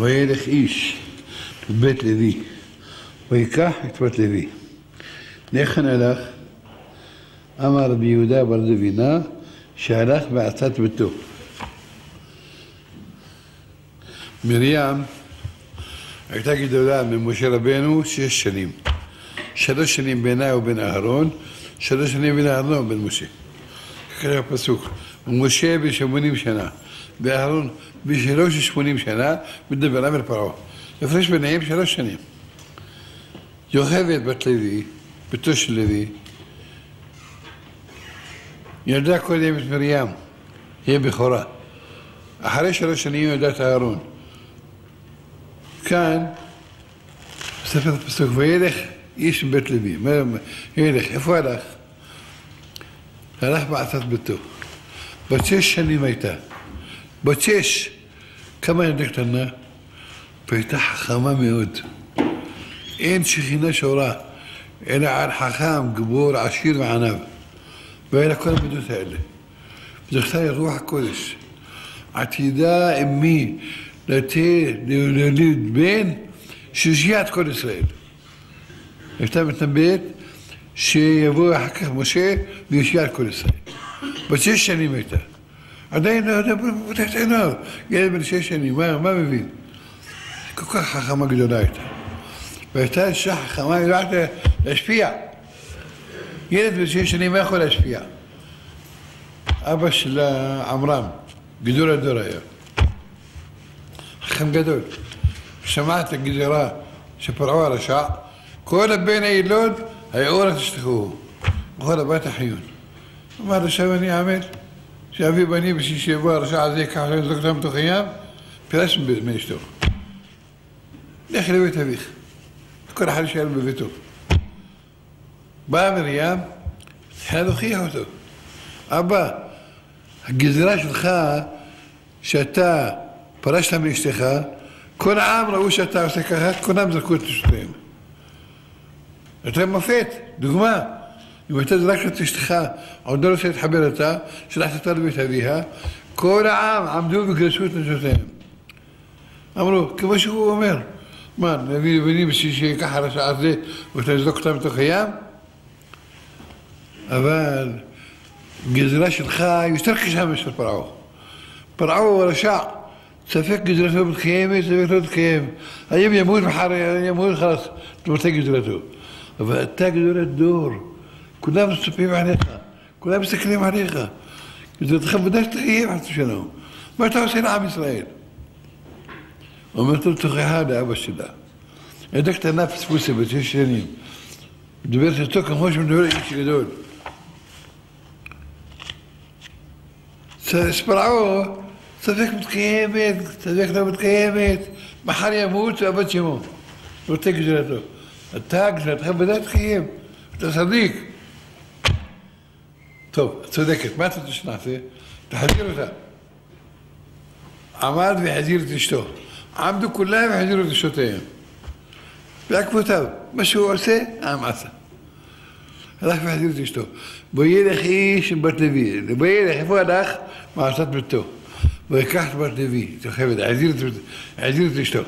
וילך איש לבית לוי, ויקח את בת לוי. לכן הלך, אמר רבי יהודה בר דבינה, שהלך בעצת ביתו. מרים הייתה גדולה ממשה רבנו שש שנים. שלוש שנים בינה ובין אהרון, שלוש שנים בין אהרון ובין משה. ככה הפסוק. ומשה בשמונים שנה, ואהרון בשלוש ושמונים שנה, מדבר על פרעה. הפרש ביניהם שלוש שנים. יוכבד בת לוי, ביתו של לוי, ילדה קודם את מרים, היא בכורה. אחרי שלוש שנים ילדת אהרון. כאן, בספר הפסוק, וילך איש מבית לוי. ילך, איפה הלך? הלך בעצת ביתו. בת שש שנים הייתה. בת שש. כמה ילדה קטנה? והייתה חכמה מאוד. אין שכינה שורה, אלא על חכם, גיבור, עשיר וענב. והיה לה כל המידות האלה. וזכתה לרוח הקודש. עתידה אמי לתת להוליד בן שיושיע את כל ישראל. הייתה מתנבאת שיבוא אחר כך משה ויושיע את כל ישראל. בת שש שנים הייתה. עדיין לא יודע, פותח את עיניו. ילד בן שש שנים, מה, מה מבין? כל כך חכמה גדולה הייתה. והייתה אישה חכמה, היא יודעת להשפיע. ילד בן שש שנים, מה יכול להשפיע? אבא שלה עמרם, גדול הדור היה. חכם גדול. שמע את הגזירה שפרעו הרשע, כל הבן הילוד, היאורה תשתחוהו, בכל הבת החיון. אמר עכשיו אני אעמל, שאבי בני בשביל שיבוא הרשע הזה ייקח להם לזרוק אותם בתוך הים, פירש מאשתו. לך לבית אביך. כל אחד יישאר בביתו. באה מרים, התחילה להוכיח אותו. אבא, הגזירה שלך, שאתה פרשת מאשתך, כל העם ראו שאתה עושה ככה, כולם זרקו את אשתיהם. אתה מופת, דוגמה. يعتز لك تشتخى أو درست حبيرتها شرحت تربيتها بها كل عام عم دوب جلسوت نجوتين. أمرو كما شو أمير؟ ما نبي بني بس شيء كحر ساعات لي وتنزلك تم تخيام أبان جزراش الخا يستركش همش البرعو برعو رشاع تفك جزرته بالخيمة تفك الخيمة أيام يموت بحر يموت خلاص تمتك جزرته فتاك جزرة دور כולם מצפים עליך, כולם מסתכלים עליך. גזרתך ודאי שתחיה חס ושלום. מה אתה עושה לעם ישראל? אומרת לו תוכחה לאבא שלה. ילדה קטנה פספוסה בת שש שנים. מדברת איתו כמו שמדבר איש גדול. ספרעו, ספק מתקיימת, ספק לא מתקיימת, מחר ימות ואבד שמו. רוצה גזירתו. אתה גזירתך ודאי תקיים, אתה צדיק. טוב, את צודקת, מה אתה רוצה שנעשה? תחזיר אותה. עמד והחזיר את אשתו. עמדו כולם והחזירו את נשותיהם. בעקבותיו, מה שהוא עושה, העם עשה. הלך והחזיר את אשתו. בוא ילך איש עם בת לוי. בוא ילך, איפה הלך? מעשת ביתו. ויקח את בת לוי, תוכבת, החזיר את אשתו.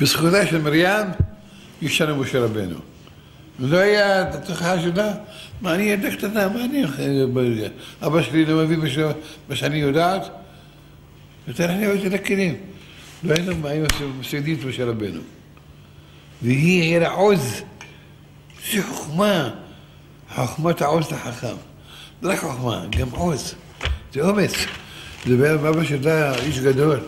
בזכותה של מרים ישנו משה רבנו. זו היה התוכחה שלה. מה, אני ילדה קטנה, מה אני אוכל? אבא שלי לא מביא מה שאני יודעת? אני אוהב את הכלים. לא היינו מפסידים את משה רבנו. והיא, לה עוז. זה חוכמה. חוכמת העוז לחכם. לא רק חוכמה, גם עוז. זה אומץ. זה בעיה אבא שלה איש גדול.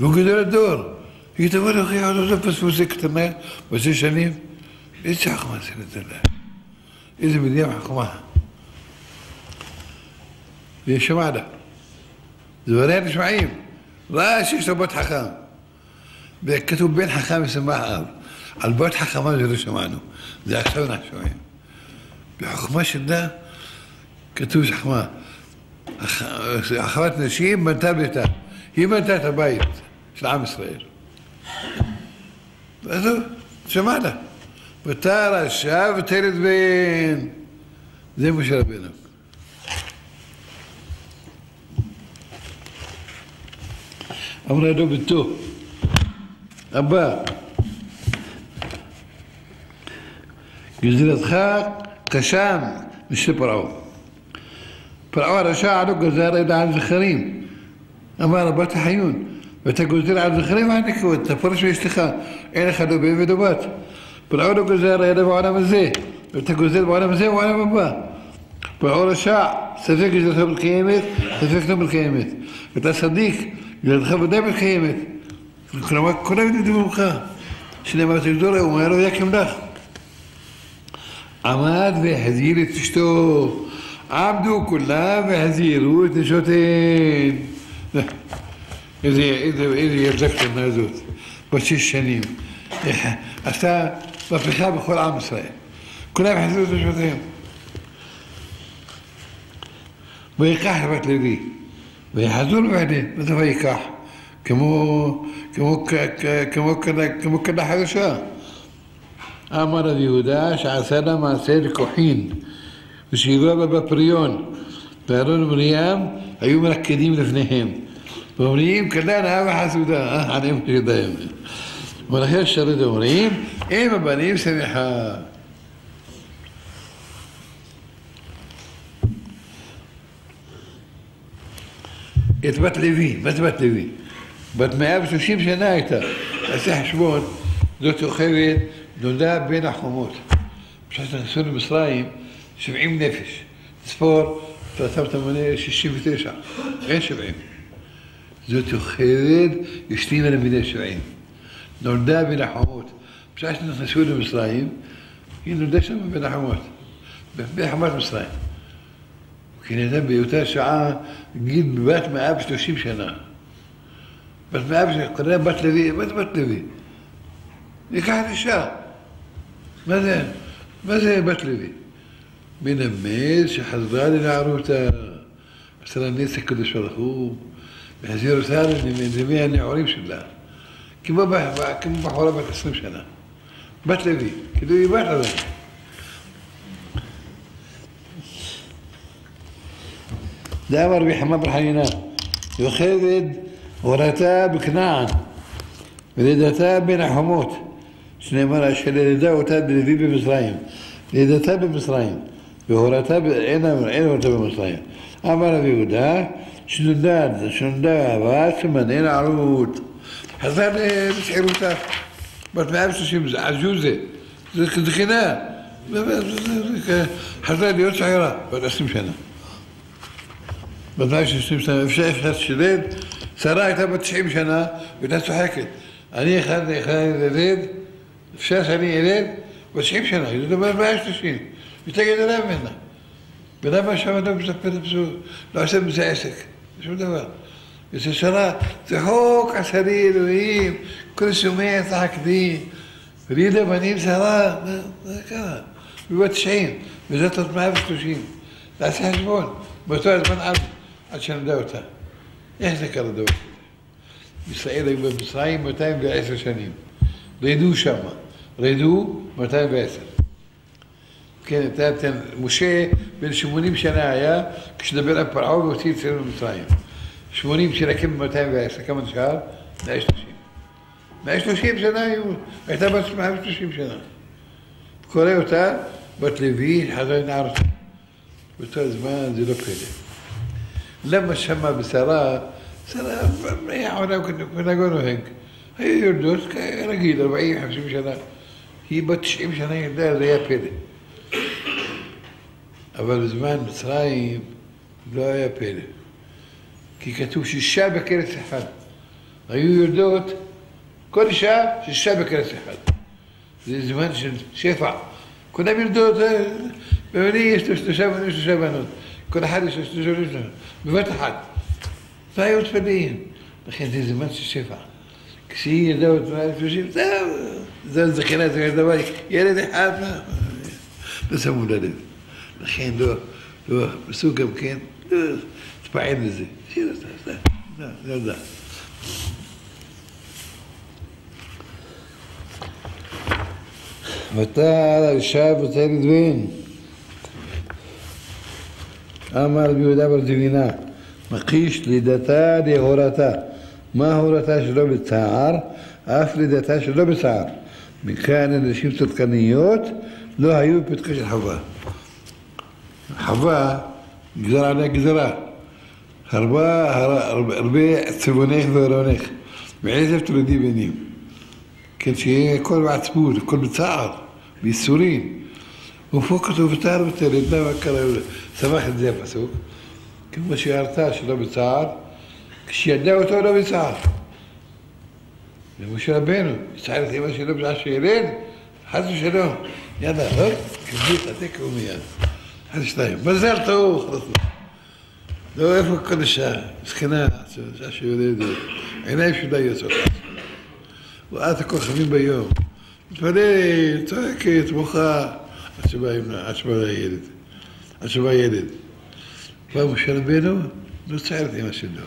והוא גדול הדור. היא תבוא להוכיח אותו פספוסי קטנה בשש שנים. איזה חוכמה זה נתן. איזה מדינה חכמה. וישמע לה. דבריה נשמעים. ראה שיש לו בת חכם. וכתוב בן חכם ישמח אב. על בת חכמה זה לא שמענו. זה עכשיו אנחנו שומעים. בחוכמה שלה כתוב שחמה. אחוות נשים בנתה ביתה. היא בנתה את הבית של עם ישראל. זהו, שמעת. ואתה השעה ותלת בן. זה משה רבינו. אמרה לו ביתו, אבא, גזירתך קשן משל פרעה. פרעה הרשע לא גזר אלא על זכרים. אמר רבת החיון, ואתה גוזר על זכרים הענקו, אתה פורש מאשתך, אין לך לא בן ולא בת. פרעה לא גוזר אלא בעולם הזה, ואתה גוזר בעולם הזה ובעולם הבא. פרעה רשע, ספק גזרתו מתקיימת, ספק לא מתקיימת. ואתה צדיק, גזרתך ודאי מתקיימת. כלומר, כולם יודעים ממך. שנאמר תגדור, הוא אומר לו יקם לך. עמד והחזיר את אשתו. עמדו כולם והזהירו את נשותיהן. إذا إذا إذا يرزقت النازوت بشي الشنيم أستا بفخاب أخو عام إسرائيل. كنا بحثوث شوتهم ويقاح بات لدي ويحزون بعدين مثل ويقاح كمو كمو كمو كمو كنا حدشا أمر اليهوداش عسنا مع سير كحين. وش يقول بابريون بارون مريم أيوم ركدين لفنهم دوريم كلنا أبحث ده حنيم كده ونخير شر دوريم إيه مبانيم سمحة إثبات ليفي بثبت ليفي بت ما يبسو شيب شنايتا أسيح شبون دوتو خيوين دولاب بين حكومات مش حتى نسون مصرايم 70 نفس سبور 83 69 غير 70 زوته خالد يشتينا من بني سعيد نوردا بن حموت. بساعة نسود مصرايم هي نوردا سما بن حموت؟ بن حموت مصرايم وكان ده بيوتا ساعة جيد ببات ما قابش 30 سنة بس ما قابش قريب بات لبي بات بات لبي نكاح الشاه ماذا ماذا بات لبي بنميل شي حزغالي لعروته مثلا نيسك كدش الخوب بهذه الرسالة اللي بها اللي عرفش الله كما بح كما بحولا بتسلمش أنا. بتلبي كده يبقى ده أمر بيحمى برحينا يخذد ورتاب كنعان ولدتا بن حموت شنو مرة شل ده وتاب لذيب بمصرين لدتا بمصرين وهرتا عنا من عنا وتاب بمصرين أمر بيهودا רבי יהודה, שנולד, שנולדה הבת סימן אין ערות. חזר לצעירותה, בת 130, עזוזה, זה זקנה, חזר להיות צעירה, בת 20 שנה. בת 130 שנה, אפשר אחד שילד, שרה הייתה בת 90 שנה, והייתה צוחקת. אני אחד, אחד ילד, אפשר שאני אלד, ב-90 שנה, זה דבר 130, יותר גדולה ממנה. ולמה שם לא מספר לבשור, לא עושה מזה עסק, שום דבר. וזה שנה, זה חוק עשרי אלוהים, כל שומע צחקתי, ולידה בנים שרה, זה ככה, בבת 90, וזאת עוד 130. תעשה חשבון, באותו הזמן עד, עד שנדע אותה. איך זה קרה דבר כזה? ישראל היו במצרים 210 שנים, לידו שמה. רדו 210. كان تاتن مشي بين شمونيم شنايا كش دبر أبر عول وتير سير مصايم شمونيم شنا كم متاين بعيسى كم شهر نعيش نشيم نعيش نشيم شنايا إحنا بس ما عيش نشيم شنا كوريا وتا بتلفين حدا نعرف. بتاع زمان زي لوكيلي لما شمى سرا سراء يعني كنا كنا نقولوا هيك. هي يردوس رجيل 40 50 سنه هي ب 90 سنه لا يا بيدي אבל בזמן מצרים לא היה פלא. כי כתוב שישה בכרס אחד. היו יולדות, כל אישה שישה בכרס אחד. זה זמן של שפע. כולם יולדות, בבני יש לו שלושה בנים ושלושה בנות. כל אחד יש לו שלושה בנות. בבת אחת. לא היו מתפלאים. לכן זה זמן של שפע. כשהיא ילדה בת 130, זהו, זו זכינה, זה דבר, ילד אחד, לא שמו ללב. לכן לא, לא, עשו גם כן, לא, התפעל לזה. שיר אותה, לא, לא יודע. ותעל האישה ותלד בן. אמר רבי יהודה בר דמינה, מחיש לידתה להורתה. מהורתה שלא בצער, אף לידתה שלא בצער. מכאן הנשים צדקניות לא היו בפתחה של חווה. חווה, גזר עליה גזרה. הרבה, הרבה, צבעונך ועירונך. ועזב תולדי בנים. כן, שיהיה הכל בעצמות, הכל בצער, בייסורים. ופה כתוב ותער ותלד, למה קרא, שמח את זה הפסוק. כמו שהרתה שלא בצער, כשידע אותו לא בצער. למשה רבנו, יצער את אמא שלו בשעה שילד, חס ושלום, יאללה, לא? קבלי את התקע ומיד. אחד שתיים, מזל חלאס. לא, איפה הקדושה? זקנה, שעה שיולדת, עיניים שלה יוצאות. ואת הכוכבים ביום. מתפלל, צועקת, בוכה, עד שבא הילד. עד שבא ילד. בא משה רבנו, צייר את אמא שלו.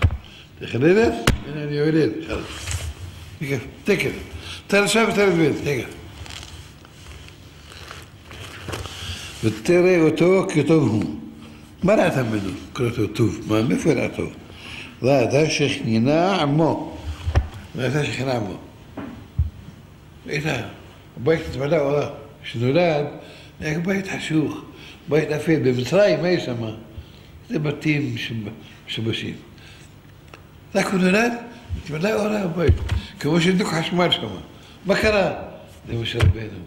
תחללת? הנה אני יולד. בכיף, תקף. תראה שם ותראה בן, רגע. ותראה אותו כטוב הוא. מה ראית ממנו? קראתו טוב. מה, מאיפה ראתו? ראתה שכנינה עמו. ראתה שכנינה עמו. ראית, הבית התמלא אורה. כשנולד, היה בית חשוך, בית אפל. במצרים, מה יש שם? זה בתים משובשים. רק הוא נולד, התמלא אורה הבית. כמו שהדליק חשמל שם. מה קרה? זה משה רבנו.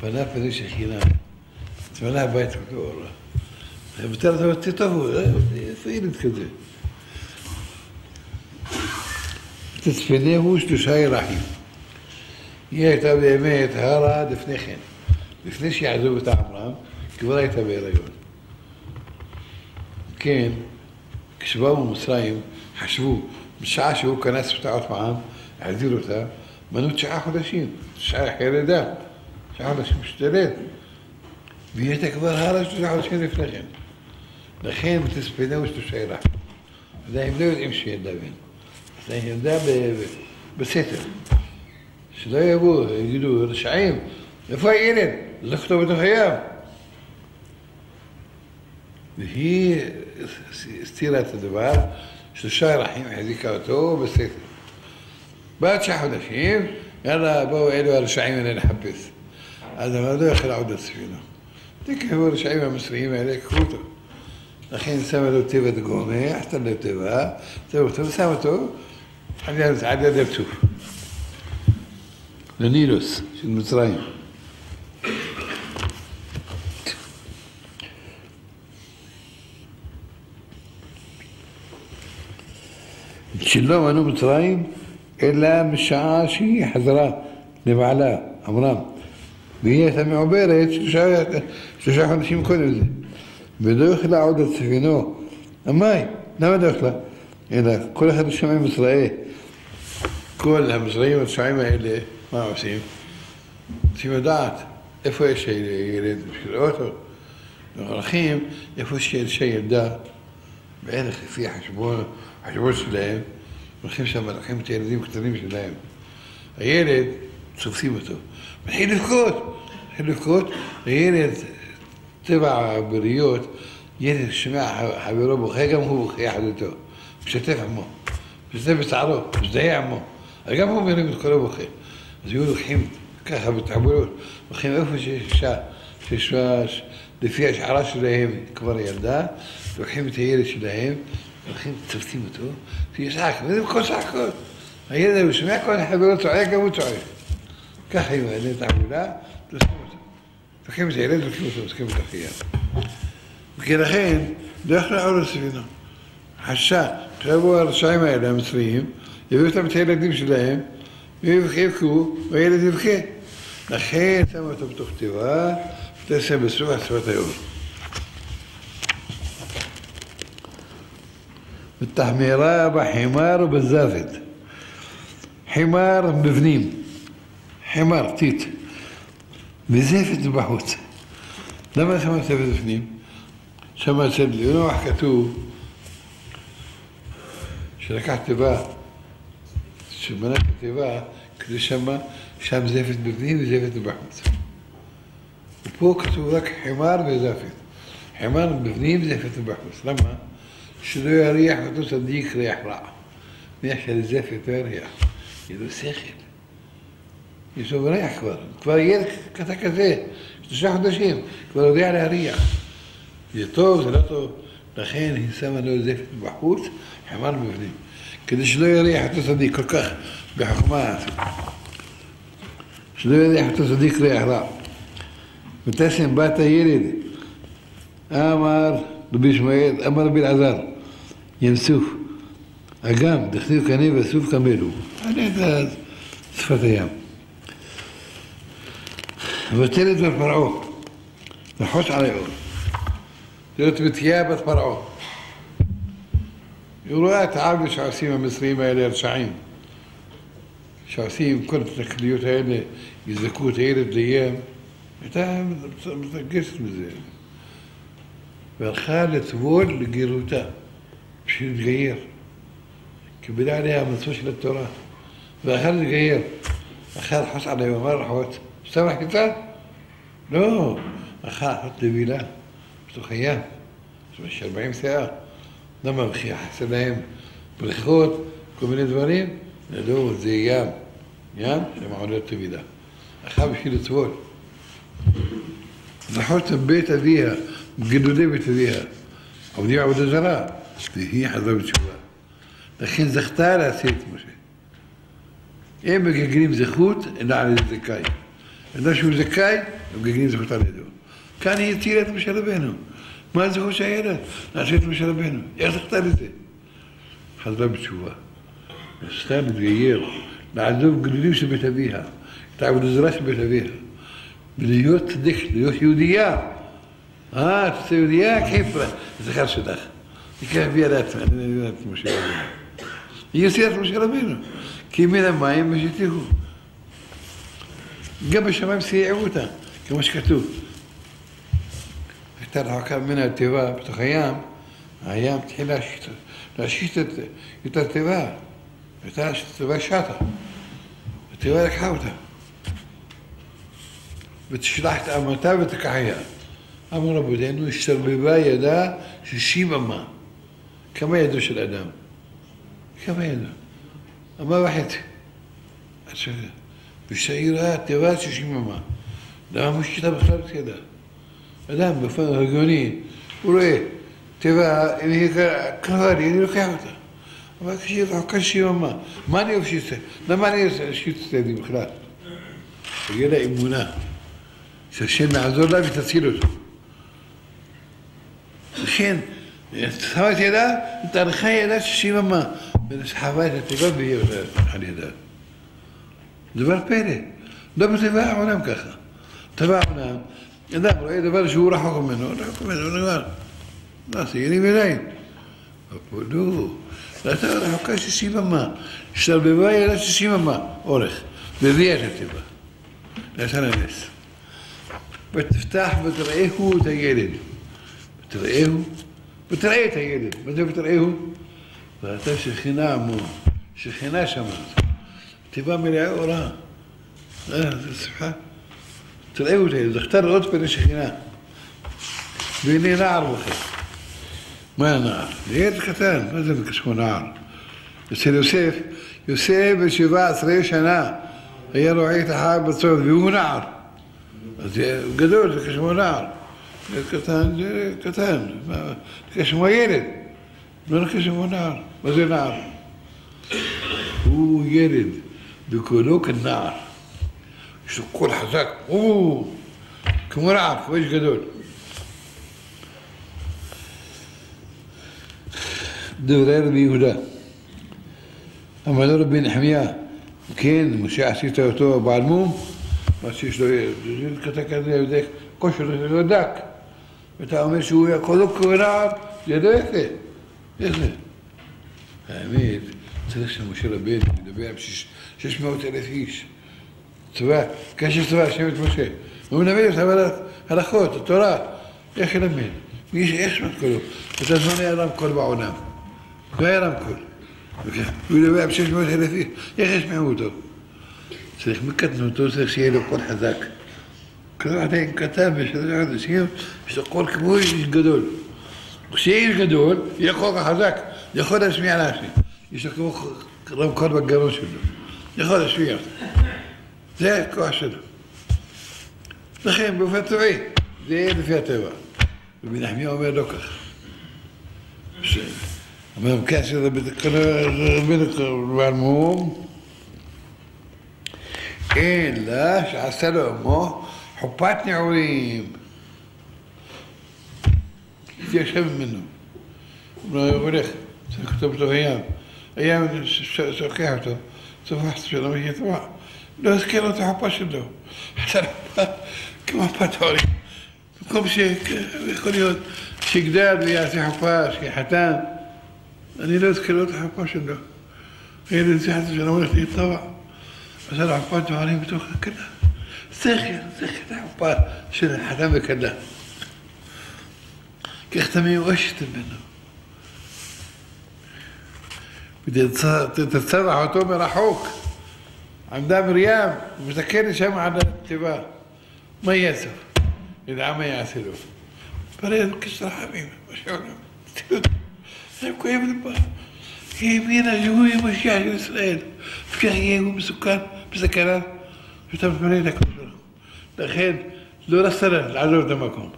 פנה פני שכינה. התמלא הבית כולו אורה. ותראה אותו טוב, איפה ילד כזה? תצפנהו שלושה ירחים. היא הייתה באמת הרה לפני כן. לפני שיעזוב את עמרם, כבר הייתה בהיריון. כן, כשבאו ממצרים, חשבו, בשעה שהוא כנס עוד פעם, החזיר אותה, מנו תשעה חודשים, תשעה אחרי לידה, תשעה חודשים שתלד. והיא הייתה כבר הרה שלושה חודשים לפני כן. לכן תספדהו שלושה ירחים. הם לא יודעים שילדה בן. זה ילדה בסתר. שלא יבואו, יגידו, רשעים, איפה הילד? לכתוב בתוך הים. והיא הסתירה את הדבר, שלושה ירחים החזיקה אותו בסתר. בעד תשעה חודשים, יאללה, בואו אלו הרשעים האלה לחפש. אז אמר, לא יכול לעוד לספינה. ديك هو شعيبة مسريمه عليك خوتو. الحين سمتو تيفا دقومي احتلو تيفا. سمتو سمتو حليت عدد بتوف لنيلوس. في مصرين شلو أنو مصرين إلا مشعاشي حضرة لبعلا أمرام והיא הייתה מעוברת שלושה, שלושה חודשים קודם לזה. ולא יכלה עוד לצפינו. המים, למה לא יכלה? אלא כל אחד משמיים ישראל. כל המזרעים הצבעים האלה, מה עושים? רוצים לדעת איפה יש ילד, בשביל אותו. הולכים איפה שיש ילדה, בערך לפי החשבון, החשבון שלהם, הולכים שם, לוקחים את הילדים הקטנים שלהם. הילד, צופים אותו. מתחיל לבכות, מתחיל לבכות, הילד, טבע הבריות, ילד שומע חברו בוכה, גם הוא בוכה יחד איתו. משתף עמו, משתף בצערו, מזדהה עמו. גם הוא מרים את כל הבוכה. אז היו לוקחים ככה בתחבולות, לוקחים איפה שיש אישה, שיש לפי השערה שלהם כבר ילדה, לוקחים את הילד שלהם, הולכים, צופים אותו, שיצעק, וזה בכל צעקות. הילד הוא שומע כל החברות צועק, גם הוא צועק. ככה עם הילד תעמולה, תופסים אותו. לוקחים את הילד, לוקחים אותו, לוקחים את החייה. וכן, לא יכלו לעבור לספינה. חשה, כשיבואו הרשעים האלה, המצריים, יביאו אותם את הילדים שלהם, ויבכו, והילד יבכה. לכן שמו אותו בתוך תיבה, ותשם בסוף עצבת היום. التحميرة بحمار وبالزافد حمار ببنيم חמרתית, וזפת בחוץ. למה שמה זפת בפנים? שמה אצל נוח כתוב שלקח תיבה, שמנה כתיבה, כדי שמה, שם זפת בפנים וזפת בחוץ. ופה כתוב רק חמר וזפת. חמר בפנים זפת בחוץ. למה? שלא יריח אותו צדיק ריח רע. ריח של זפת לא יריח. ידעו שכל. יש לו ריח כבר. כבר ילד קטן כזה, שלושה חודשים, כבר יודע להריח. זה טוב, זה לא טוב. לכן היא שמה לו זפת בחוץ, חמר בפנים. כדי שלא יריח אותו צדיק כל כך בחוכמה. שלא יריח אותו צדיק ריח רע. ותשם בת הילד, אמר רבי ישמעאל, אמר רבי אלעזר, ים סוף, אגם, דכתיב קנה וסוף קמלו. אני יודע שפת הים. وتلد من فرعون. ما عليهم. تلد بثيابة فرعون. يقولوا لا تعالوا شعسيم المصريين إلى رشعين شعسيم كنت تخليوت هيني يزكوت هيل الديام تا متقش مزيان. فالخالة ثول لقيروتا باش يتغير كبدا عليها ما للتراث. فأخر تغير أخر حس عليهم. ما مرحوت מה לחוץ? סתם החקיצה? לא, אכל לחוץ לבילה, בתוך הים. יש 40 שאה. למה? וכי יחסר להם בריכות, כל מיני דברים? לא, זה ים. ים שמעונות טבילה. אכל בשביל לטבול. זכרת בית אביה, גדודי בית אביה, עובדים עבודה זרה, והיא חזרה בתשובה. לכן זכתה להשיא את משה. הם מגלגלים זכות, אינה על ידי זכאי. אינה שהוא זכאי, הם מגלגלים זכות על ידו. כאן היא הצילה את משה רבנו. מה הזכות של הילד? להשיא את משה רבנו. איך זכתה לזה? חזרה בתשובה. ניסתה להתגייר, לעזוב גדולים של בית אביה, את העבודה זרה של בית אביה. ולהיות צדיק, להיות יהודייה. אה, את יהודייה? כיף, זכר שלך. ככה הביאה לעצמה, אני מבינה את משה רבינו. היא עושה את משה רבינו. כי מן המים ושתיהו. قبل الشباب سيعوتا كما شكتوه اخترعوا كان من اتباع بتخيام أيام تحيلا شيتة لا شيتة يتتباع يتاش تباع شاطة اتباع لك حاوتة بتشلحت أما تابتك حيا أما ربو لأنه يشتر بباية دا شيبا بما كما يدوش الادام كما يدوش. أما واحد. أشهد תיבה שישים אמה. למה משקיטה בכלל את ידה? אדם בפן הגיוני, הוא רואה תיבה, אם היא קרבה לי, אני לוקח אותה. אבל כשהיא רחוקה שישים אמה, מה אני אוהב שיצא? למה אני אוהב שיצא לי בכלל? תהיה לה אמונה. שהשם יעזור לה ותציל אותו. לכן, שמה את ידה, התארכה ידה שישים אמה, ונסחבה את התיבה והיא על ידה. דבר פלא. לא בטבע העולם ככה. טבע העולם, אדם רואה דבר שהוא רחוק ממנו, רחוק ממנו, נגמר. זה, ירים ידיים. לא, אתה רחוקה שישים אמה, השתרבבה ידה שישים אמה, אורך, והביאה את התיבה. נעשה לה נס. ותפתח ותראהו את הילד. ותראהו, ותראה את הילד. מה זה ותראהו? ואתה שכינה עמו, שכינה שמעת. تبا ملعي ورا سبحان. تلاقيه إذا اختار القدس بين شيخنا بيني نعر وخير ما نعر. ليه كتان ما زمك شكون نعر. السيد يوسف. يوسف شباع عشرين سنة هي روعية حاب تصعد بيو نعر. قدوش كشمو نعر. كتان كتان كشمو يرد. من كشمو نعر؟ ما زي نعر. هو يرد. لكلوك النار. يشقوا الحزاك. أوه! كم رعب. ويش قدول دوري ربي ولا أما ربي نحميها كين مش عسيته تو بعلموم ما شيش له كتكذب ذاك كشر بتاع بتعمل شو ياكلوك ورعب يدك إيه فاهمين تلسل مشيرة بيت. دبيع بشيش. 600 אלף איש. צבא, כן, קשב צבא, שבט משה. הוא מלמד את הלכות, התורה, איך ילמד? מי שיש מתכונו, את הזמן היה רמקול בעולם. לא היה רמקול. אוקיי. הוא ידבר עם 600 אלף איש, איך ישמעו אותו? צריך מקטנותו, לא צריך שיהיה לו קול חזק. כתוב עדיין כתב בשלושה חודשים, יש לו קול כמו איש גדול. כשאיש גדול, יהיה קול חזק, יכול להשמיע לאחרים. יש לו כמו רמקול בגרון שלו. je gearresteerd. Zij kwasten. Degene bij Vetterwee, de hele Vetterwee. We zijn echt niet alweer dokker. Maar we kijken met de kleur binnenkomen. إلا شعثت له أمه حبات نعوريم يشم منه ما يغرق كتبته أيام أيام سكيحته שוכח אותו, צופח שלו ויהיה טבע. לא הזכיר לו את החופה שלו. עשה לו כמו פתורים. במקום שיכול להיות שיגדל ויעשה חופה, שיחתן. אני לא אזכיר לו את החופה שלו. הילד זה חס ושלום הולך להתטבע. עשה לו חופת דברים בתוך הכלה. זכר, זכר החופה של חתן וכלה. כך אתה מיואשת ממנו. بدي بتتسبح وتؤمن أحوك عندها مريم متكل شمع على الانتباه ما ياسر. إذا عم يعسلون فريد كسر حبيبي مشعور نبكو يا ابن يمينا جوي مش يعني إسرائيل. في يجوا بسكان بسكنات يتم فريد كسر دخل دور السنة العذاب دمكم.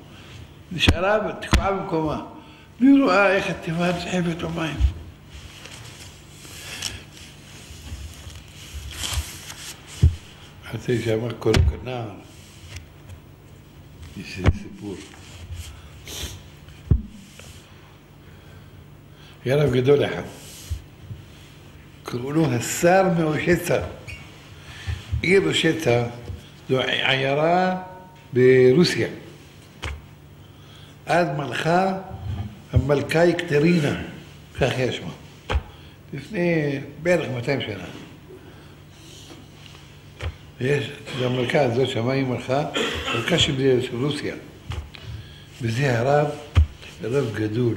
شراب تكو عمكم بيروا آه، يا أخي التفاهم سحيفة المايم יש סיפור. היה רב גדול אחד. קראו לו השר מאושצה. עיר אושצה זו עיירה ברוסיה. אז מלכה המלכה יקטרינה, כך היה שמה, לפני בערך 200 שנה. ויש, המלכה הזאת שמה היא מלכה, מלכה של רוסיה. וזה הרב, רב גדול,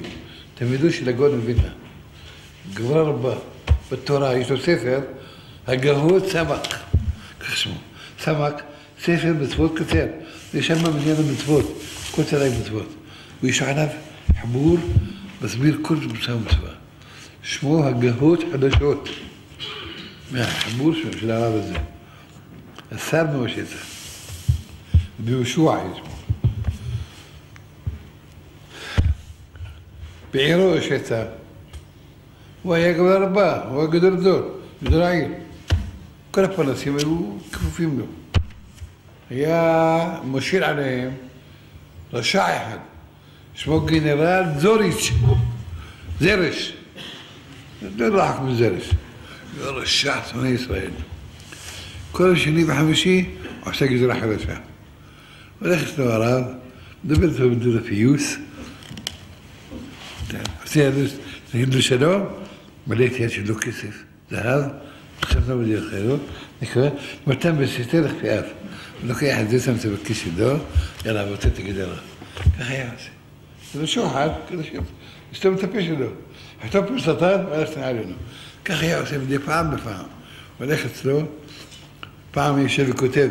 תלמידו של הגאון מווילנה. גברה רבה בתורה, יש לו ספר, הגהות סמק, כך שמו. סמק, ספר מצוות קצר. יש שם מניין המצוות, כל צלעי מצוות. ויש עליו חבור, מסביר כל מצווה ומצווה. שמו הגהות חדשות, מהחיבור של הרב הזה. السبع وشتاء بيوشوع اسمه بعيرو شتاء ويقبل رباه ويقدر دور مزرعين كرفة نسيبه وكفوفين له يا مشير عليهم. رشاح أحد. اسمه جنرال زوريتش زرش ده راحك من زرش رشاح ثمانية إسرائيل. לא רחוק מזרש. הוא רשע שונא ישראל. כל שני וחמישי עושה גזרה חדשה. הולך אצלו הרב, מדבר איתו בדוד הפיוס, עושה תגיד לו שלום, מלא את יד שלו כסף, זהב, חזר בדרך אחרת, נקרא, מתן בסתר כפאף. לוקח את זה, שם את זה בכיס שלו, יאללה, רוצה את הגדרה. ככה היה עושה. זה שוחד, כדי שיסתום את הפה שלו. חטוף פרסתן, והלכת עלינו. כך היה עושה מדי פעם בפעם. הולך אצלו, פעם יושב וכותב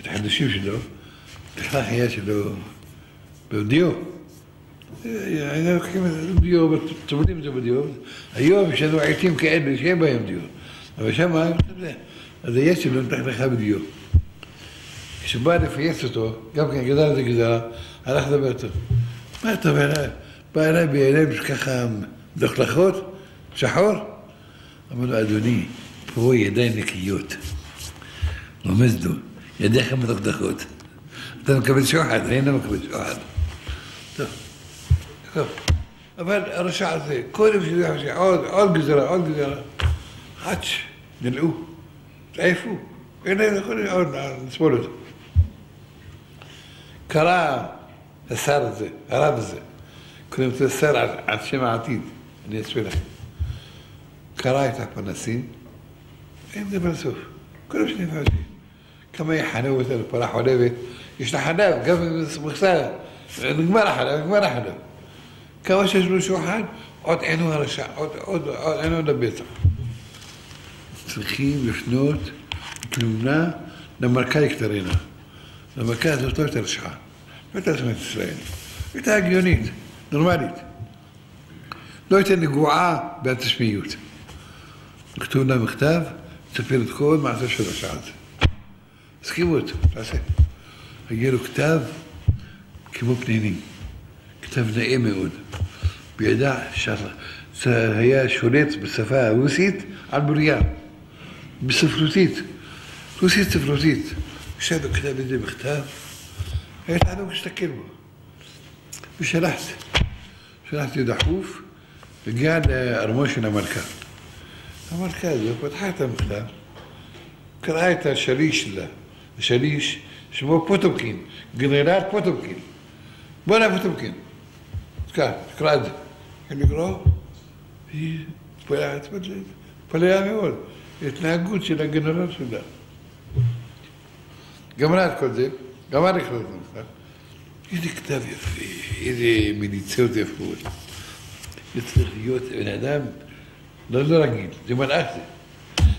את החידושים שלו, בכך היה שלו בדיו. היינו לוקחים את דיו, צומדים את זה בדיו. היום יש לנו עיתים כאלה שאין בהם דיו. אבל שם, אז היד שלו נתח לך בדיו. כשבא לפייס אותו, גם כן גדל את הגזרה, הלך לדבר איתו. מה אתה אומר? בא אליי בעיניים ככה דחלחות, שחור. אמר לו, אדוני, פה ידיים נקיות. ومزدو يا داخل ما تقدخوت أنت ما كملتش واحد هنا ما كملتش واحد. شوف رشع زي كل شيء يحشي عود عود جزرة عود جزرة. حدش نلقوه تعرفوه هنا كل عود نسبولوز كرام السرزة رمزة كنا متسر على شيء عتيد. اللي يسوينا كرايت حق النسين إيه بنسوف كل شيء يفعل شيء تما حناوي فرا حلاوي يشتا حناوي. قف مختار. نقمر حلاوي نقمر حلاوي كواش شنو شو حال؟ عود عينوها رشا عود عود عود عينوها نبيتا تلخي بشنوت تلمنا لما كايك ترينا لما كانت تطلع ترشحها ما تسمع تسرين. إتا جيونيت نورماليت نويت أن قوعة بين تسميوت مكتوبنا مختاف تفير تكون مع تشهر ساعات הייתה נגועה באנטישמיות. כתוב לה מכתב, תספר את כל מעשה של השעה הזה. הסכימו אותו, תעשה. הגיע לו כתב כמו פנינים, כתב נאה מאוד. וידע שהיה שולט בשפה הרוסית על בוריה, בספרותית, רוסית ספרותית. יושב וכתב איזה מכתב, היה תענוג להסתכל בו. ושלחתי, שלחתי דחוף, הגיע לארמו של המלכה. המלכה הזו פתחה את המכתב, קראה את השליש שלה, השליש שמו פוטומקין, גנרל פוטומקין. בואנה פוטומקין. תקרא, תקרא את זה. התחיל לקרוא, והיא התפלאה מאוד, ההתנהגות של הגנרל שלה. גמרה את כל זה, גמר לקרוא את המכתב. איזה כתב יפה, איזה מליצות יפות. זה צריך להיות בן אדם לא, לא רגיל, זה מלאך זה,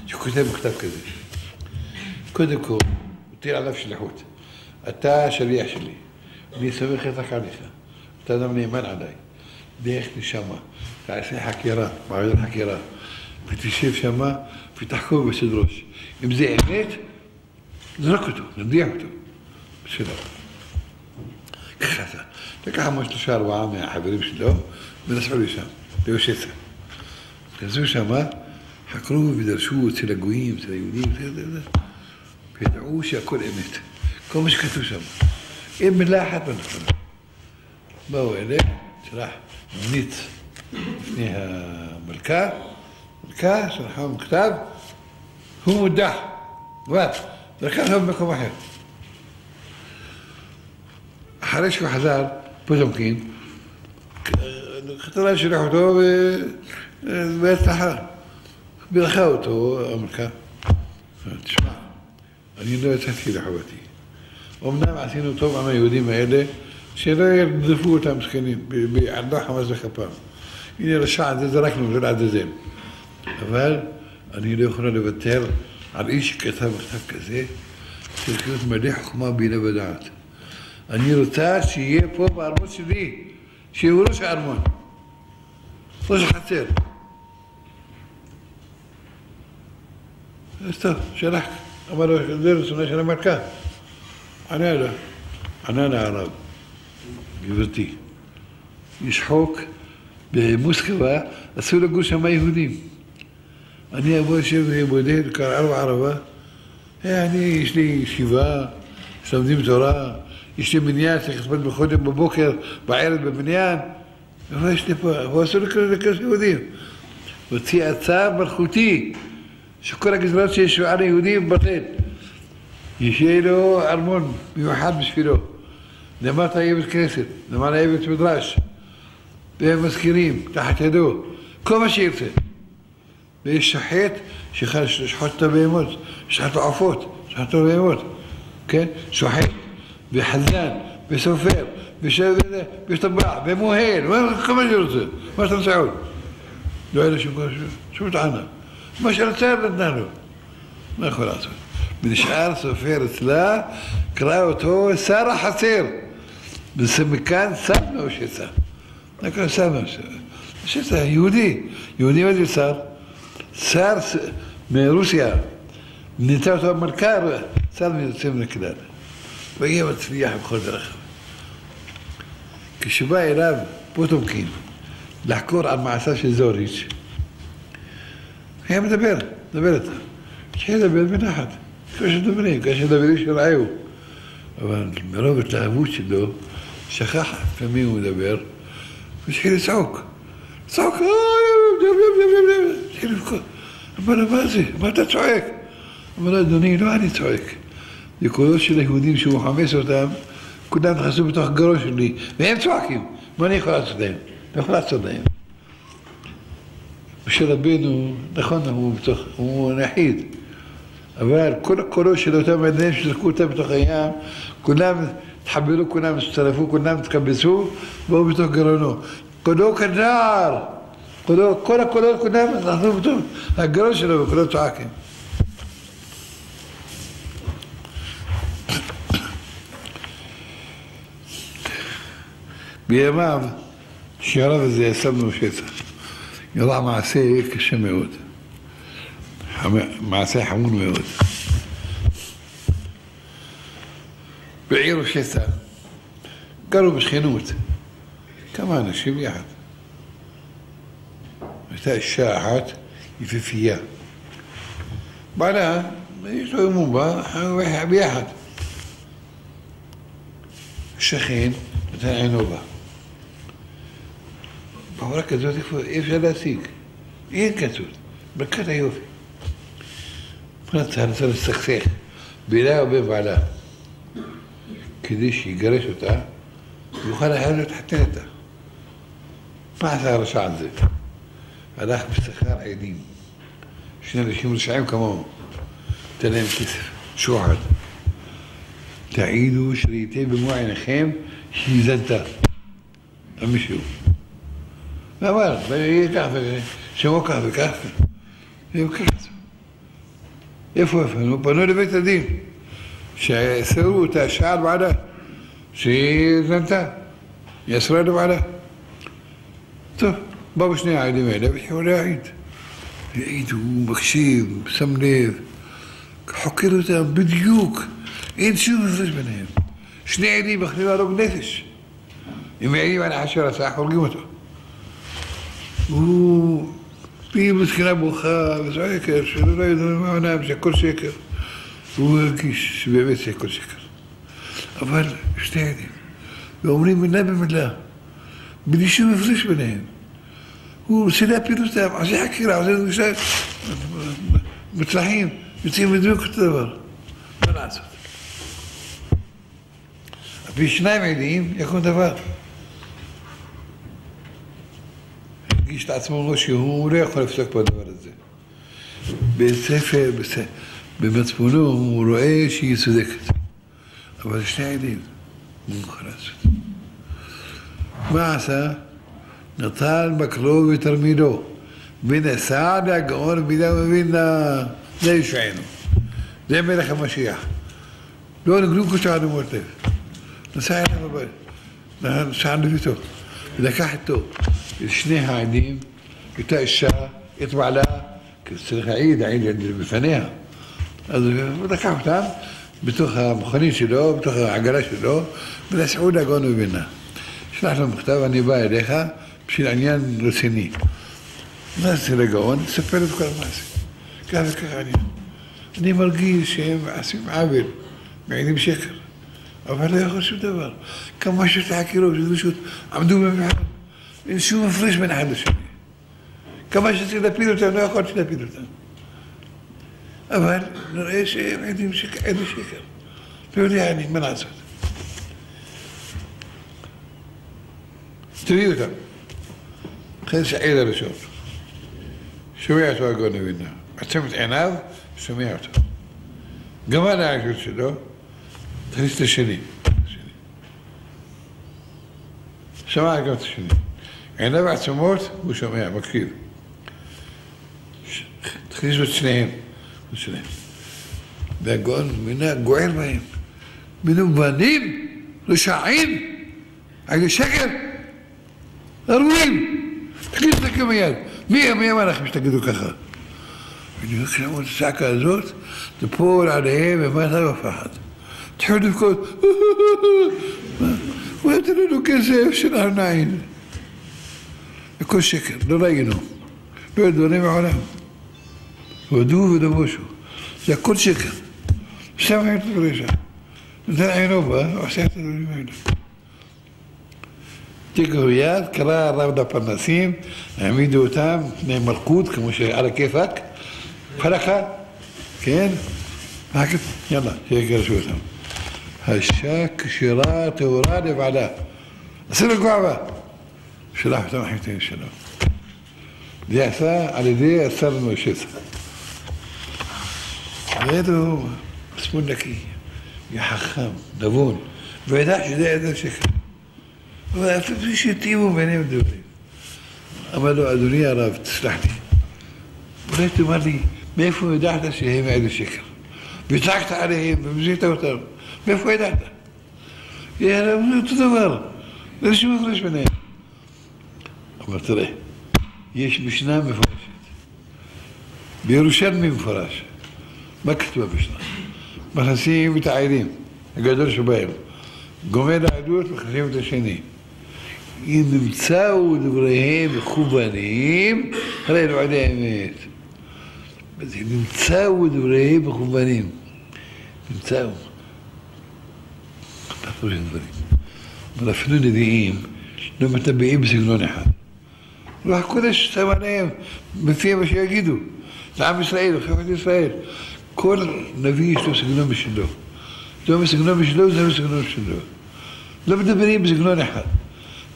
שכותב מכתב כזה. קודם כל, הותיר עליו שליחות. אתה השליח שלי, אני סומך רק עליך, אתה אדם נאמן עליי. דרך נשמה, תעשה חקירה, מעביר חקירה, ותשב שמה ותחקור בסדרוש. אם זה אמת, זרוק אותו, נדיח אותו. בסדר. ככה זה. לקח אמרו שלושה ארבעה מהחברים שלו ונסעו לשם, ליושצה. נכנסו שמה, חקרו ודרשו אצל הגויים, אצל היהודים, וידעו שהכל אמת. כל מה שכתוב שם. אין מילה אחת בנכונה. באו אלה, שלח ניץ לפני המלכה, מלכה שלחה מכתב, הוא מודח, אבל לקח אותו במקום אחר. אחרי שהוא חזר, פוזמקין, חתנה שלח אותו בהצלחה. בירכה אותו המלכה. תשמע, אני לא יצאתי לחובתי. אמנם עשינו טוב עם היהודים האלה, שלא ירדפו אותם זקנים, על לא חמאס וכפם. הנה רשע הזה זרקנו, זה לעזאזל. אבל אני לא יכולה לוותר על איש שכתב מכתב כזה, צריך להיות מלא חוכמה בינה ודעת. אני רוצה שיהיה פה בארמון שלי, שיהיו ראש הארמון, ראש החצר. אז טוב, שלח, אמר לו, זה רצונה של המלכה. ענה לה, ענה לה הרב, גברתי, יש חוק במוסקבה, אסור לגור שם יהודים. אני אבוא יושב ובודד, קרא לו ערבה, אני, יש לי ישיבה, שלומדים תורה, יש לי מניין, צריך לצפות בחודש בבוקר, בערב בבניין, אבל יש לי פה, הוא אסור לקרוא יהודים. הוציא הצעה מלכותי, شكرك زبرسي شعر يهودي بطيل يشيلو أرمون يوحد بشفيلو لما طيب كنيسة لما طيب مدرش مسكينين تحت هدو كل ما شيرته بيش شحيت شخش شحطه بيموت شحطه عفوت شحطه بيموت. كان شحيت بحزان بسوفير بشغله بطباع بموهيل وين كل ما شيرته ما تنسعون لو شو شو شو تعنا مشرتين بدنا له ما خلاص بنشعار سفير سلا هو سارة حصير. بنسمي كان سامنا وشيسا لكن سامنا شيسا يهودي يهودي ماذا صار؟ صار من روسيا. من تاتا ملكار صار من سمنا كلاب وقيمة تريح بخضرة كشبا راب بوتوكين لحكور عن معساش زوريتش היה מדבר, מדבר איתה. התחיל לדבר בנחת. כמו שדברים, כאשר דברים שראיו. אבל מרוב התלהבות שלו, שכח לפעמים הוא מדבר, והתחיל לצעוק. לצעוק, התחיל לבכות. אמר לו, מה זה? מה אתה צועק? אמר לו, אדוני, לא אני צועק. זה קולות של היהודים שהוא מחמס אותם, כולם נכנסו בתוך גרו שלי, והם צועקים. מה אני יכול לעשות להם? לא יכול לעשות להם. משה רבנו, נכון, הוא, יחיד. אבל כל הקולות של אותם אדם שזרקו אותם בתוך הים, כולם התחברו, כולם הצטרפו, כולם התקבצו, באו בתוך גרונו. קולו כנער, כל הקולות כולם אנחנו בתוך הגרון שלו, וקולות צועקים. בימיו, שהרב הזה ישבנו שצח, ידע מעשה קשה מאוד. מעשה חמור מאוד. בעיר ושסה גרו בשכנות כמה אנשים יחד. הייתה אישה אחת יפיפייה. בעלה, יש לו אמון בה, ביחד. שכן נתן עינו בה. בחורה כזאת אי אפשר להשיג. אין כזאת. ברכת היופי. רצה רצה לסכסך בינה ובין בעלה. כדי שיגרש אותה, ויוכל היה להתחתן איתה. מה עשה הרשע הזה? הלך ושכר עדים. שני אנשים רשעים כמוהו. נתן להם כסף, שוחד. תעידו שראיתי במו עיניכם שהיא זנתה. מישהו. ואמר, יהיה כך וכך, שמו כך וכך. וכך. איפה איפה? נו, פנו לבית הדין. שיאסרו את האישה על בעלה, שהיא זנתה. יאסרה לבעלה. טוב, באו שני העדים האלה והתחילו להעיד. העיד, הוא מקשיב, שם לב, חוקר אותם בדיוק, אין שום הפרש ביניהם. שני עדים יכולים להרוג נפש. אם מעידים על האחד שרצח, הורגים אותו. و في مسكرة بوخا بزعي كرش ما أمسك كل سكر وكيش بيمسك كل سكر أفعل اشتاني بأمرين من نبي من الله بدي شو يفرش من هين وسلا بيروس تاع عشان حكي راه عشان نساء. متلاحين. يصير مدوي كتبر ما نعرف في شنايم عيدين؟ يكون دفار הרגיש את עצמו שהוא לא יכול לפסוק בדבר הזה. בספר, במצפונו הוא רואה שהיא צודקת. אבל שני עדים, הוא מוכן לעשות. מה עשה? נטל מקלו ותלמידו, ונסע לגאון בינה ובינה, זה ישוענו. זה מלך המשיח. לא נגלו כשענו מות לב. נסע אליו הביתה, נסע לביתו, ולקח איתו את שני העדים, את האישה, את בעלה, צריך להעיד, העיד בפניה. אז הוא לקח אותם בתוך המכונית שלו, בתוך העגלה שלו, ונסעו לגאון ובינה. שלח לו מכתב, אני בא אליך בשביל עניין רציני. נכנסתי לגאון, ספר את כל המעשה. ככה וככה עניין. אני מרגיש שהם עושים עוול, מעידים שקר. אבל לא יכול שום דבר. כמה שתחקירו, שזה פשוט עמדו במבחן. אין שום הפרש בין אחד לשני. כמה שצריך להפיל אותם, לא יכולתי להפיל אותם. אבל נראה שהם עדים שקר. לא יודע אני, מה לעשות? תראי אותם. לכן שהעד הראשון. שומע אותו הגאון אבינה. עצם את עיניו, שומע אותו. גמר העדות שלו, תכניס את השני. שמע גם את השני. עיניו עצומות, הוא שומע, מקשיב. תכניסו את שניהם. והגאון מינה גועל בהם. מנוונים, רשעים, על שקר, ארורים. תגיד את זה כמיד. מי, מי אמר לכם שתגידו ככה? בדיוק כשאמרו את הצעקה הזאת, תפול עליהם ומטה בפחד. تحد of course. Where did it look as if she are nine? يكون شكر نرينه نريد ونعم علام. ودوه ودوشه يكون شكر سمع الرجال ندعي نوبة وسيحت الرجال تيكويات كرا رابدا بناسين عميدو تام مرقود كمش على كيفك؟ فرخة كين؟ هكذا يلا هيك شو تام هشاك شراط ورادف على أسئلة قعبة شلاح تمحيتين شلاح ديعسا على دي أثر المشيسة هذا اسمه نكي. يا حخام دبون. بعداش دي هذا شكل فيش يتيموا بيني ودوري أما لو أدوني عرفت تسلح لي وليت مالي ما يفهم ده شيء هي ما شكل. بيتعكت عليه بمزيته وترب מאיפה ידעת? זה אותו דבר, אין שום הפרש ביניהם. אמר, תראה, יש משנה מפורשת. בירושלמי מפורש. מה כתוב במשנה? מכניסים את העדים, הגדול שבהם. גומר העדות, מכניסים את השני. אם נמצאו דבריהם מכוונים, הרי אלו עדי אמת. נמצאו דבריהם מכוונים. נמצאו. פירוש דברים? אבל אפילו נביאים לא מטבעים בסגנון אחד. רוח הקודש שם עליהם, בפי מה שיגידו. לעם ישראל, לחברת ישראל. כל נביא יש לו סגנון משלו. זה בסגנון משלו, זה בסגנון משלו. לא מדברים בסגנון אחד.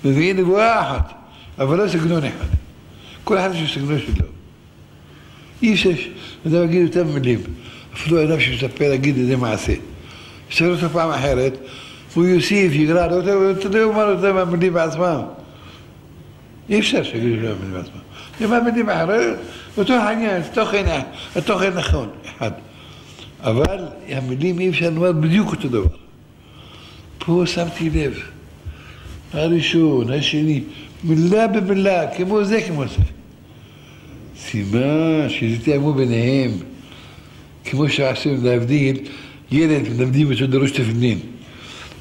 מביאים נבואה אחת, אבל לא סגנון אחד. כל אחד יש לו סגנון שלו. אי אפשר, אדם יגיד יותר מילים. אפילו אדם שמספר להגיד איזה מעשה. יסתכל אותו פעם אחרת, הוא יוסיף, יגרע, אתה יודע מה יותר מהמילים בעצמם. אי אפשר שיגידו יותר מהמילים בעצמם. זה מהמילים אחרות, אותו העניין, התוכן נכון, אחד. אבל המילים אי אפשר לומר בדיוק אותו דבר. פה שמתי לב, הראשון, השני, מילה במילה, כמו זה, כמו זה. סימן שתתאמו ביניהם, כמו שעשו להבדיל, ילד מלמדים אותו דרוש תפנין.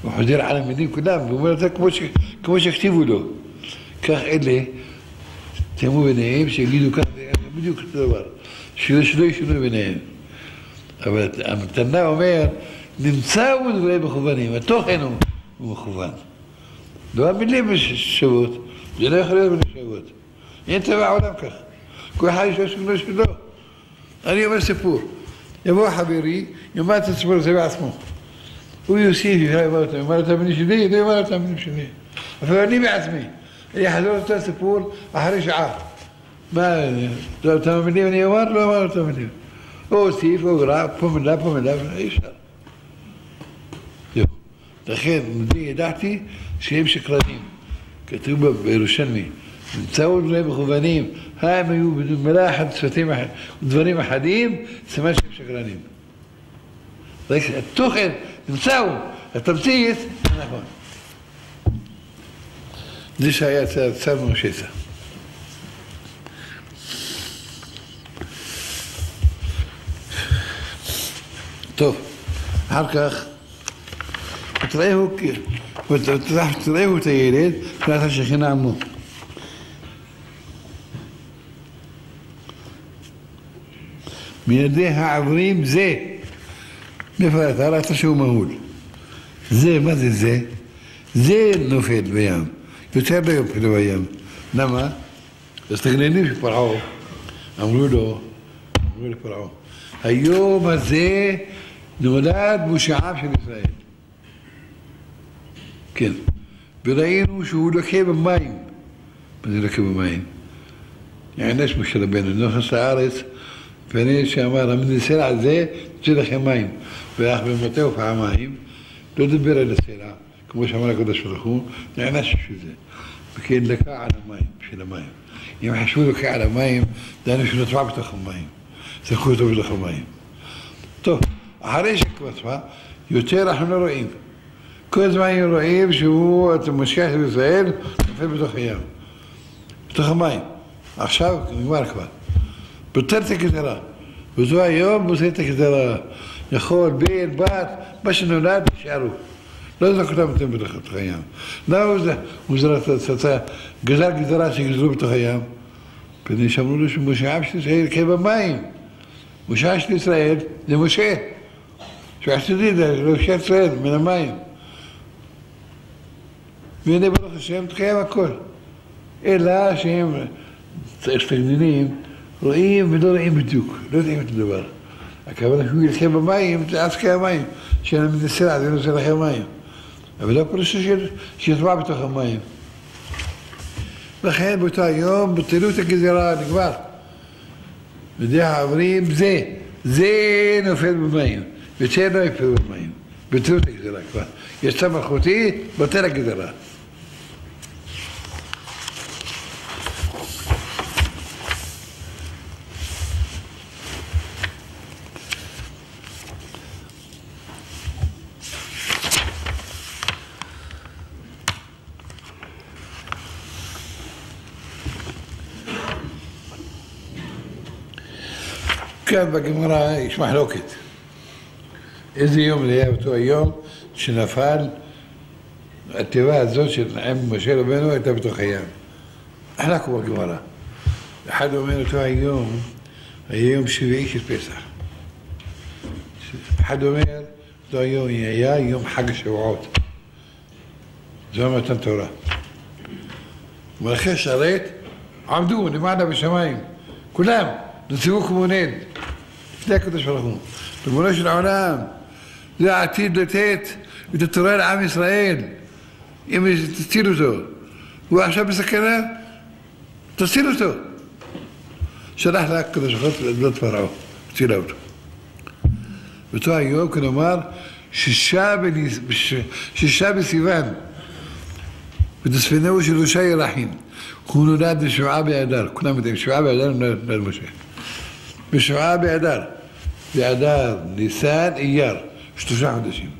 הוא חוזר על המילים כולם, והוא אומר אותה כמו, ש... כמו שהכתיבו לו. כך אלה, תאמו ביניהם, שיגידו כך, בדיוק אותו דבר. שלא ישנו ביניהם. אבל המתנה אומר, נמצאו דברי מכוונים, התוכן הוא, הוא מכוון. לא המילים שוות, זה לא יכול להיות מילים שוות. אין טבע העולם כך. כל אחד יש לו סגנון שלו. אני אומר סיפור. יבוא חברי, יאמר את הסיפור הזה בעצמו. הוא יוסיף, יאמר אותו, יאמר את המילים שלי, לא יאמר את המילים שלי. אפילו אני בעצמי. אני אחזור את הסיפור אחרי שעה. מה, את המילים אני אומר? לא אמר את המילים. או הוסיף, או גרע, פה מילה, פה מילה, אי אפשר. לכן, אני ידעתי שהם שקרנים. כתוב בירושלמי, נמצאו דברים מכוונים, הם היו במילה אחת, שפתים אחת, דברים אחדים, סימן שהם שקרנים. התוכן نساو التبتيس ناخذ ليش هي تسمى وشيسة طيب، طوف أخ تلاقيه وتروح تلاقيه تيريد. ثلاثة شيخين عمو من يديها عبرين زيت מאיפה אתה? ראית שהוא מהול. זה, מה זה זה? זה נופל בים. יותר לא יופל בים. למה? הסתגננים של פרעה אמרו לו, אמרו לפרעה, היום הזה נולד מושעיו של ישראל. כן. וראינו שהוא לוקה במים. מה זה לוקה במים? יענש משה רבנו, נכנס לארץ, ואני שאמר, המנסה על זה, יוצא לכם מים. והלך במטהו פעמיים, לא דיבר על הסלע, כמו שאמר הקדוש ברוך הוא, נענש בשביל זה. וכן לקה על המים, בשביל המים. אם חשבו לקה על המים, דהיינו שהוא נטבע בתוך המים. זרקו אותו בתוך המים. טוב, אחרי שכבר יותר אנחנו לא רואים. כל הזמן רואים שהוא, מושך את ישראל, נופל בתוך הים. בתוך המים. עכשיו, נגמר כבר. פותר את הגזרה. וזו היום פותר את הגזרה. יכול, בן, בת, מה שנולד, נשארו. לא זרק אותם אתם בתוך הים. למה הוא זרק את גזר גזרה שגזרו בתוך הים? כדי שאמרו לו שמשה של ישראל יקה במים. משה של ישראל זה משה. שתדעי, זה משה ישראל מן המים. והנה ברוך השם תקיים הכל. אלא שהם סטגנינים רואים ולא רואים בדיוק, לא יודעים את הדבר. הכוונה שהוא ילחם במים, זה עסקי המים, שאין מנסה, זה נושא לכם מים. אבל לא פירושו שיטבע בתוך המים. לכן באותו היום בטלו את הגזירה, נגמר. בדרך העברים זה, זה נופל במים, וזה לא יפל במים. בטלו את הגזירה כבר. יש צו מלכותי, בטל הגזירה. כאן בגמרא יש מחלוקת. איזה יום זה היה אותו היום שנפל, התיבה הזאת של עם משה רבנו הייתה בתוך הים. חלקו בגמרא. אחד אומר אותו היום, היה יום שביעי של פסח. אחד אומר, אותו היום היה יום חג השבועות. זה מתן תורה. מלכי שרת עמדו למעלה בשמיים, כולם, נצבו כמו נד, تلاقوا تشرحون تقولش طيب، العلام لا عتيد لتيت بتطرال عام إسرائيل؟ إما تستيلته وعشان بسكنة؟ تستيلته شرح لك كده شخص البلاد فرعه تستيلته بتوع يوم كنا مار ششاب ششاب سيفان. بتسفنوش الرشاي رحيم كونوا نادي شعاب عدار كنا مدين شعاب عدار نادي مشي بشعاب بعدار بعدار نيسان إيار شتوشع عندشيم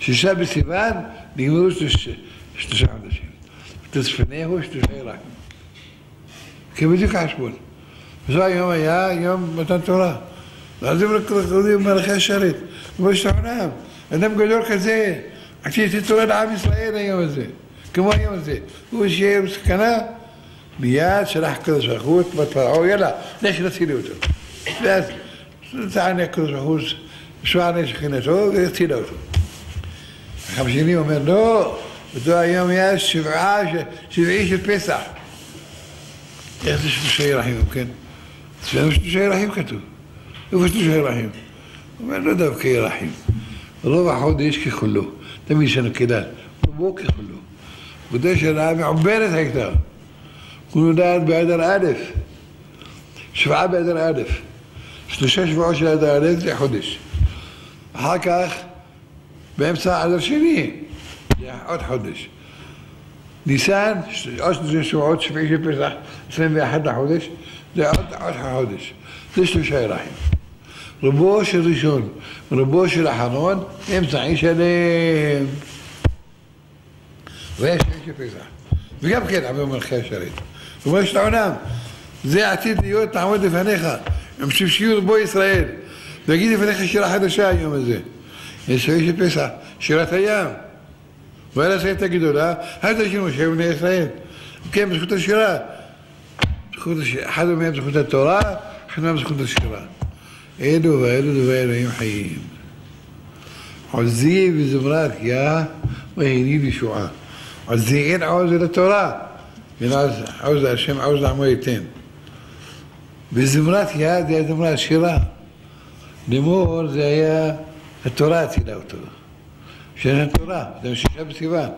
شيشا بسيبان نيموش شتوشع عندشيم تسفنيه شتوشع راح كيف بديك عشبون زاي يوم يا يوم مثلا تراه لازم لك تقضي ما لك شريط. باش تعمل أنا بقول لك زي. عشان تتولد عام إسرائيل يوم زي. كما يوم زي؟ هو هي مسكنه ميات شرح كذا شخوت بتفرعوا يلا. ليش نسيلي وتر dat uiteindelijk goed zwaar is ging ook, dat hij dood. Dan gaan we zien niemand meer door. We doen hier meer surage, surage pizza. Echt is misschien rahim op kind. Het is misschien rahim katoe. Hoe is misschien rahim? ما ندى بكي رحيم الربع حود يشكي كله تمي سنة كده مبوك كله قداش أنا عبالت هيك ده كنو داد بقدر ألف شفعة بقدر ألف שלושה שבועות של אדר א' זה חודש. אחר כך, באמצע אדר שני, זה עוד חודש. ניסן, עוד שלושה שבועות, שביעי של פסח, 21 לחודש, זה עוד, עוד חודש. זה שלושה ירחים. רבו של ראשון, רבו של אחרון, אמצעי שלם. ויש של פסח. וגם כן עבר מלכי השרת. אומר של העולם, זה עתיד להיות תעמוד לפניך, עם שמשיות רבו ישראל, ויגיד לפניך שירה חדשה היום הזה. יש של פסח, שירת הים. ועל הסרט הגדולה, אל תשאיר משה ובני ישראל. כן, בזכות השירה. אחד מהם בזכות התורה, אחד מהם בזכות השירה. אלו ואלו דברי אלוהים חיים. עוזי וזמרת יא והני לישועה. עוזי אין עוז אל התורה. אין עוז השם עוז לעמו ייתן. וזמרת יא זה זמרת שירה. לימור זה היה התורה הצילה אותו. שאין התורה, זה שישה בסיוון.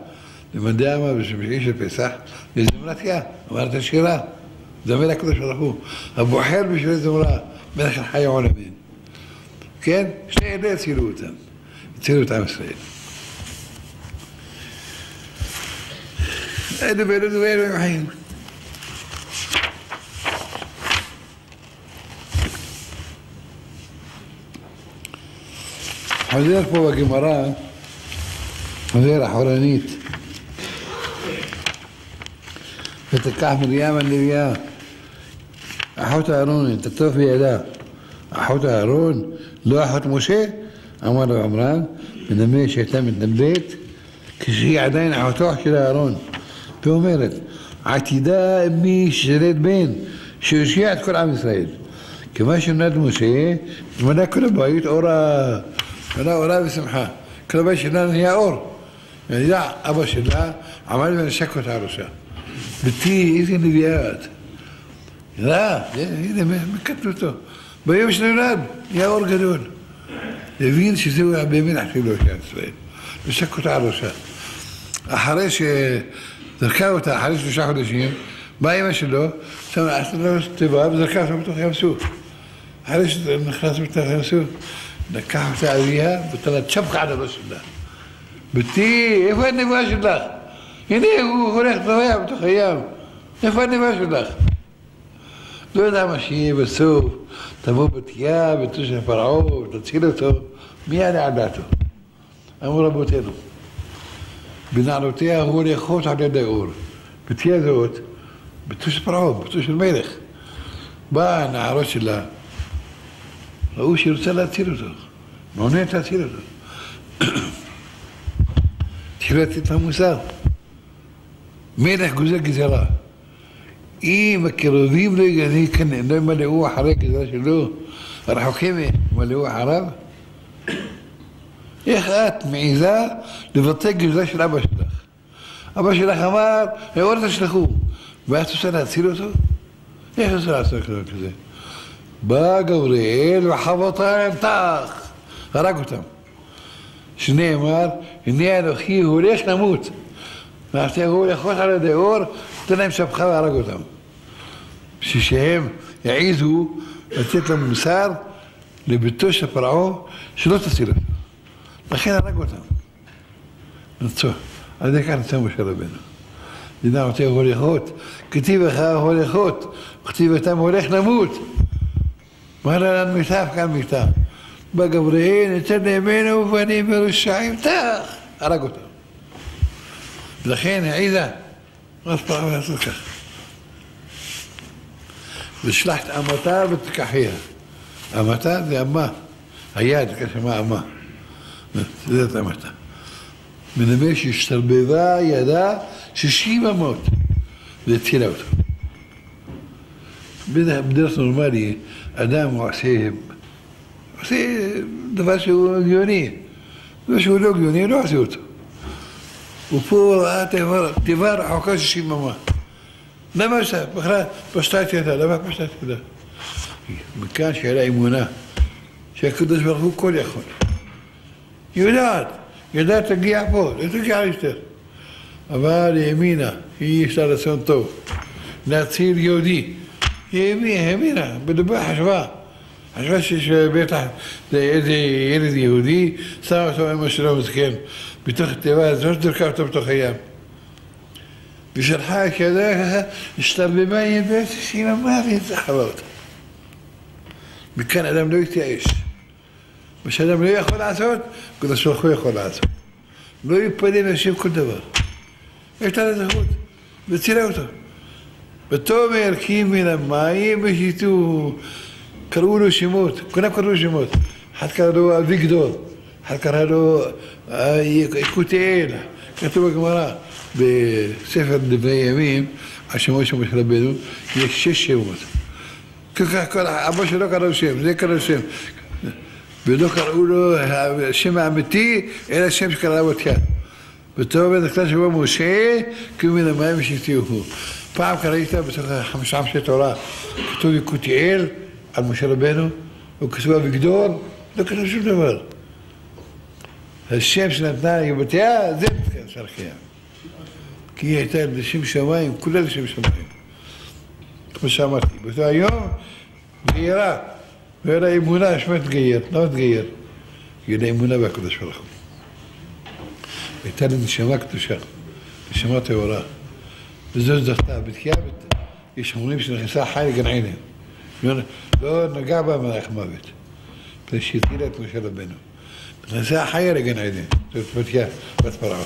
למדעי עמה בשביעי של פסח, וזמרת יא, אמרת שירה. זמר הקדוש ברוך הוא. הבוחר בשביל זמרה, מלך החי העולמים. כן? שני אלה הצילו אותם. הצילו את עם ישראל. אלו ואלו ואלו הם חיים. حوزير فوق جمران حوزير حورانيت. بتكاح من ياما اللي وياه أحوت هارون أنت توفي لا أحوت هارون. لو أحوت موسى عمر عمران. من دمي شيطان من دمبيت كشي عدين أحوتوح كده هارون. بيومرت عتيدا أمي شريت بين. شيوشيات كل عم إسرائيل. كما شناد موسى ملاك كل بايت أورا. אורה ושמחה. כל הבית שלה נהיה אור. ואני יודע, אבא שלה עמד ונשק אותה ראשה. ביתי, איזה נביאה את. לא, הנה, מקטנותו. ביום שנולד, נהיה אור גדול. הבין שזהו באמת החילוק של ישראל. ושק אותה על ראשה. אחרי שזרקה אותה, אחרי שלושה חודשים, באה אמא שלו, שמה, עשתה לו תיבה וזרקה אותה בתוך ים סוף. אחרי שנכנס בתוך ים סוף, نكحت ابيها قلت لها تشفق على رسول الله. بتي يفني باش الله. يعني وفريق ضياب تخيام يفني باش الله. لولا ماشي نعم بالسوف تبو بتياب تشرف فرعون تتسيلته ميان عداته أمر ربوتينو بنعلوتيها هو اللي خوت على داور بتيا زوت بتوش فرعون بتوش الملك بان نعم عرش الله. ראו שהיא רוצה להציל אותו, מעוניינת להציל אותו. לתת את המוסר. מלך גוזר גזרה. אם הקרובים לא יגזרו, לא ימלאו אחרי הגזרה שלו, הרחוקים ימלאו אחריו, איך את מעיזה לבטל גזרה של אבא שלך? אבא שלך אמר, אור תשלחו, ואת רוצה להציל אותו? איך רוצה לעשות כזה? בא גבריאל וחבותם טח, הרג אותם. שנאמר, הנה אנוכי הולך למות. ועכשיו הוא לחוש על ידי אור, נותן להם שפחה והרג אותם. בשביל שהם יעיזו לתת להם מוסר לביתו של פרעה, שלא תציל אותו. לכן הרג אותם. נצור. על ידי כך נצא משה רבנו. דינה אותי הולכות, כתיב לך הולכות, וכתיב אותם הולך למות. وأنا لما يتاف كان يتاف بقى برهين تن يمينه وفني بير الشعيب. تا رقته لخين عيدا غصبا أصبح. ويسكر بشلحت أمتا بتكحيها. أمتا دي أما. عياد كشما أما. زيت أمتا من ميش يشتر بيضا يدا ششيبا موت. ذات تيلاوتا بدها بدرس نورمالي אדם עושה, עושה דבר שהוא הגיוני. דבר שהוא לא הגיוני, לא עושה אותו. ופה ראה תיבה רחוקה שישים אמה. למה עשה? בכלל פשטה את ידה, למה פשטה את ידה? מכאן שהיה לה אמונה שהקדוש ברוך הוא כל יכול. היא יודעת, יודעת להגיע פה, לא תגיע יותר. אבל היא האמינה, היא יש לה רצון טוב. להציל יהודי. היא האמינה, בדובה חשבה. חשבה שיש בטח איזה ילד יהודי, שם אותו אמא שלו מסכן בתוך התיבה הזאת, זרקה אותו בתוך הים. ושלחה ככה, השתרבבה ידעת שהיא למוות, זכרה אותה. מכאן אדם לא יתייאש. מה שאדם לא יכול לעשות, הקדוש ברוך הוא יכול לעשות. לא יתפלל להשם כל דבר. יש לה זכות, וצילה אותו. ותאמר כי מן המים ושיתו, קראו לו שמות, כולם קראו לו שמות. אחד קרא לו אביגדור, אחד קרא לו יקותיאל, כתוב בגמרא. בספר דברי ימים, השמות של משה רבנו, יש שש שמות. כל אבא שלו קרא לו שם, זה קרא לו שם. ולא קראו לו השם האמיתי, אלא שם שקרא לו. בתור בית הכלל שבו משה, כי מן המים ושתיהו. פעם קראית בתוך חמישה אנשי תורה, כתוב יקותיאל על משה רבנו, וכתוב אביגדור, לא כתוב שום דבר. השם שנתנה יבתיה, זה מתקן שרחייה. כי היא הייתה לשם שמיים, כולה לשם שמיים. כמו שאמרתי, באותו היום גיירה, והיה לה אמונה שמה תגייר, לא תגייר. היא לה אמונה בקדוש ברוך הוא. הייתה לה נשמה קדושה, נשמה טהורה. וזו זכתה, בתחייה, יש אומרים שנכנסה חי לגן עדן. לא נגע בה מלאך מוות, מפני שהטילה את משה רבנו. נכנסה חיה לגן עדן, זאת בתחייה, בת פרעה.